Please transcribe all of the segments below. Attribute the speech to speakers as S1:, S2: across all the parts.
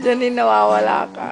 S1: Janine, nawawala ka.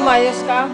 S1: Umayos ka.